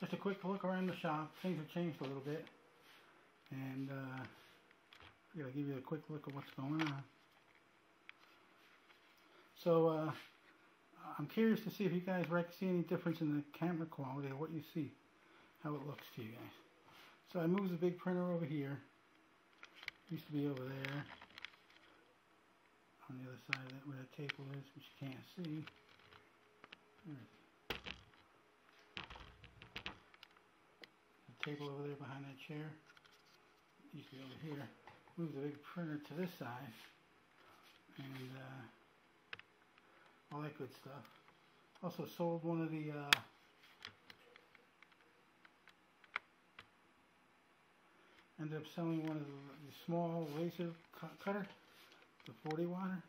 just a quick look around the shop. Things have changed a little bit. And uh, going to give you a quick look at what's going on. So uh, I'm curious to see if you guys see any difference in the camera quality of what you see, how it looks to you guys. So I moved the big printer over here. Used to be over there on the other side of that where the table is, which you can't see. Table over there behind that chair. Used to be over here. Move the big printer to this side. And uh, all that good stuff. Also sold one of the uh, ended up selling one of the, the small laser cu cutter, the 40 water.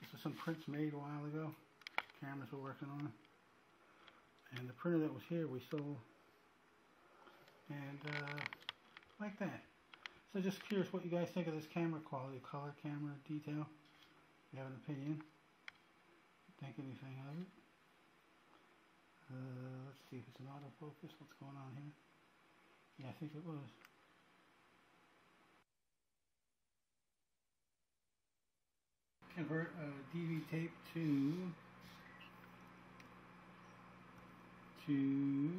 This was some prints made a while ago. Cameras were working on. And the printer that was here we sold. And uh, like that. So just curious what you guys think of this camera quality, color camera, detail. If you have an opinion. Think anything of it. Uh, let's see if it's an autofocus. What's going on here? Yeah, I think it was. convert a DV tape to to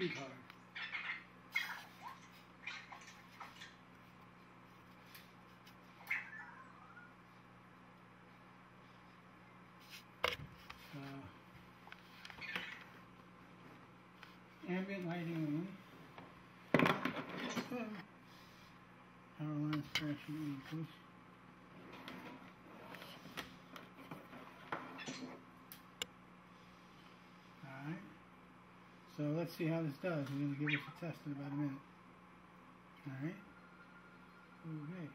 Uh, ambient lighting. Power lines crashing in Alright. So let's see how this does. We're going to give this a test in about a minute. Alright. Okay.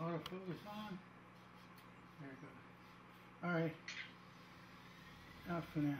autofocus on. There it goes. Alright. Out for now.